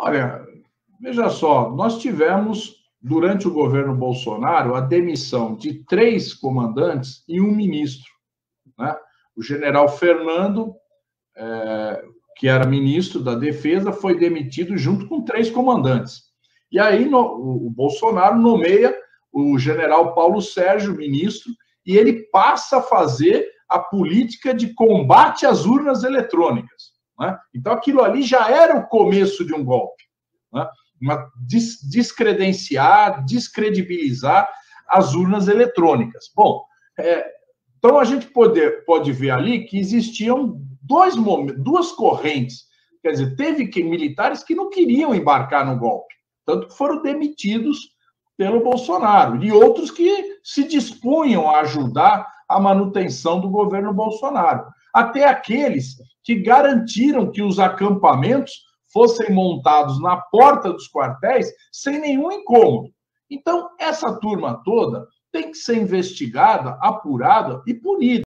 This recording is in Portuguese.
Olha, veja só, nós tivemos, durante o governo Bolsonaro, a demissão de três comandantes e um ministro. Né? O general Fernando, é, que era ministro da Defesa, foi demitido junto com três comandantes. E aí no, o Bolsonaro nomeia o general Paulo Sérgio, ministro, e ele passa a fazer a política de combate às urnas eletrônicas. Né? Então, aquilo ali já era o começo de um golpe. Né? Uma, des, descredenciar, descredibilizar as urnas eletrônicas. Bom, é, então a gente pode, pode ver ali que existiam dois momentos, duas correntes. Quer dizer, teve que, militares que não queriam embarcar no golpe, tanto que foram demitidos pelo Bolsonaro, e outros que se dispunham a ajudar a manutenção do governo Bolsonaro. Até aqueles que garantiram que os acampamentos fossem montados na porta dos quartéis sem nenhum incômodo. Então, essa turma toda tem que ser investigada, apurada e punida.